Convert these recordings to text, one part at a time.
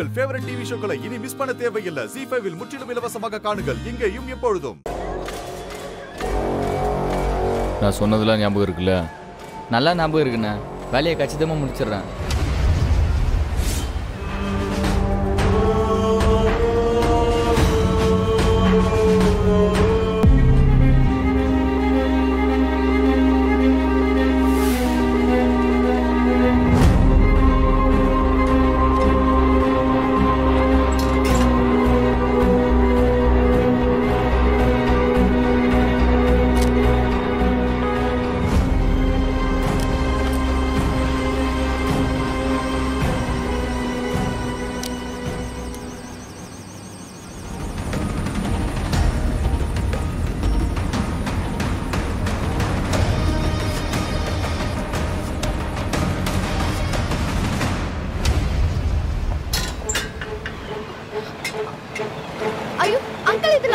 உங்கள் favourite TV ஷோக்களை இனி miss பண்ண தேவையில்லை. ஜி ஃபைவில் முற்றிலும் இலவசமாக காணுங்கள். இங்கேயும் எப்பொழுதும். நான் சொன்னதெல்லாம் ஞாபகம் இருக்குல்ல? நல்லா ஞாபகம் இருக்குண்ணே. வேலையை கச்சிதமாக முடிச்சிடுறேன்.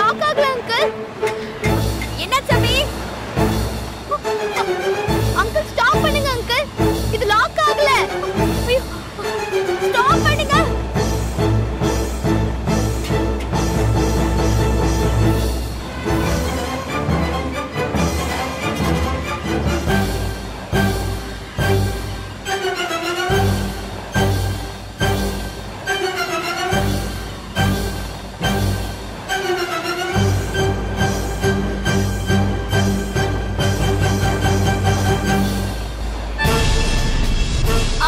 ஷாக் ஆகல அங்கிள் என்ன சமி